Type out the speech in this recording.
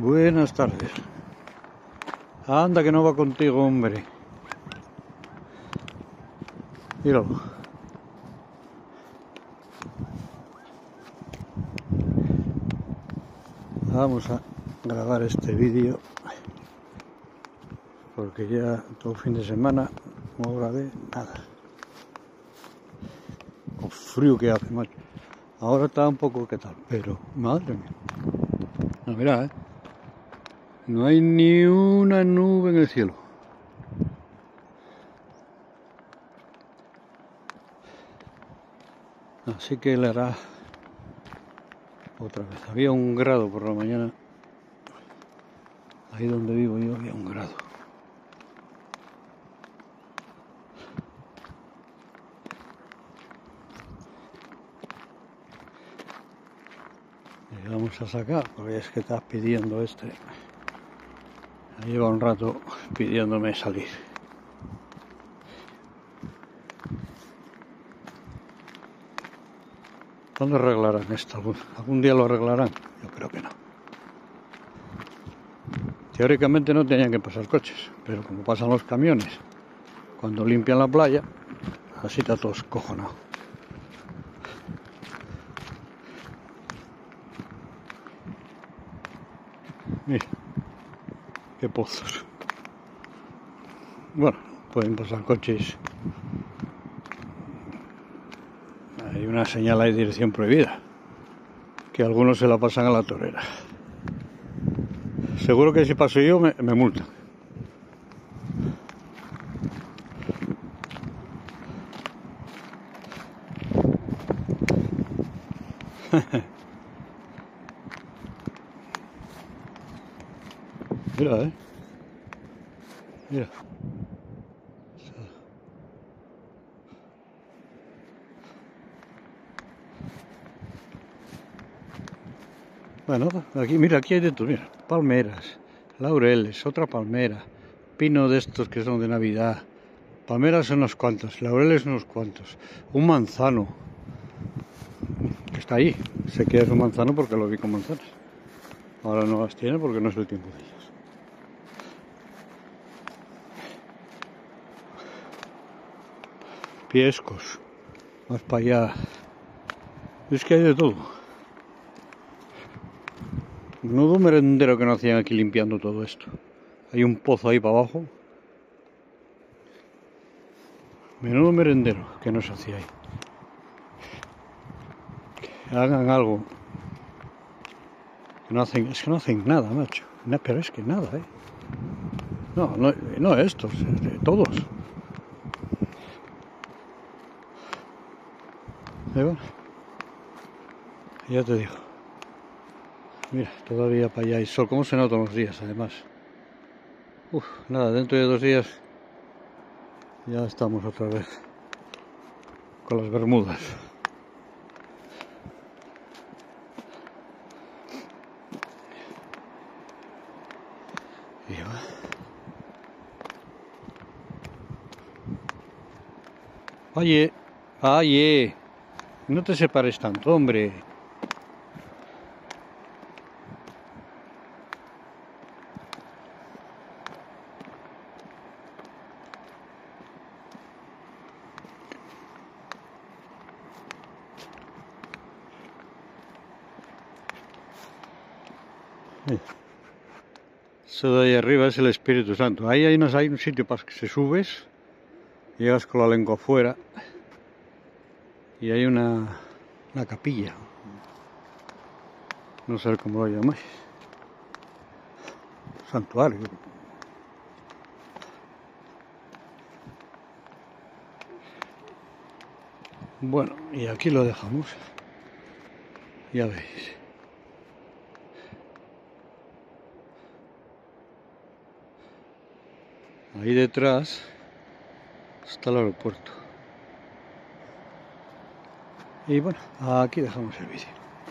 Buenas tardes. Anda que no va contigo, hombre. Míralo. Vamos a grabar este vídeo porque ya todo fin de semana no grabé nada. Con frío que hace, macho. Ahora está un poco que tal, pero madre mía. No, mira, ¿eh? No hay ni una nube en el cielo. Así que le hará otra vez. Había un grado por la mañana. Ahí donde vivo yo había un grado. Vamos a sacar, porque es que estás pidiendo este. Lleva un rato pidiéndome salir. ¿Cuándo arreglarán esto? ¿Algún día lo arreglarán? Yo creo que no. Teóricamente no tenían que pasar coches, pero como pasan los camiones, cuando limpian la playa, así está todo escojonado. Mira, qué pozos. Bueno, pueden pasar coches. Hay una señal de dirección prohibida, que algunos se la pasan a la torera. Seguro que si paso yo me, me multan. Mira, eh. Mira. Bueno, aquí, mira, aquí hay de todo, mira, palmeras, laureles, otra palmera, pino de estos que son de Navidad, palmeras unos cuantos, laureles unos cuantos, un manzano, que está ahí, sé que es un manzano porque lo vi con manzanas, ahora no las tiene porque no es el tiempo de ellas. Piescos, más para allá, es que hay de todo. Menudo merendero que no hacían aquí limpiando todo esto. Hay un pozo ahí para abajo. Menudo merendero que no se hacía ahí. Que hagan algo. Que no hacen, es que no hacen nada, macho. pero es que nada, ¿eh? No, no, no estos, todos. Ya te digo. Mira, todavía para allá hay sol. ¿Cómo se notan los días, además? Uf, nada, dentro de dos días ya estamos otra vez con las bermudas. Oye, oye, no te separes tanto, hombre. Eso de ahí arriba es el Espíritu Santo. Ahí hay, hay un sitio para que se subes, llegas con la lengua afuera y hay una, una capilla. No sé cómo lo llamáis. Santuario. Bueno, y aquí lo dejamos. Ya veis. Ahí detrás está el aeropuerto. Y bueno, aquí dejamos el vídeo.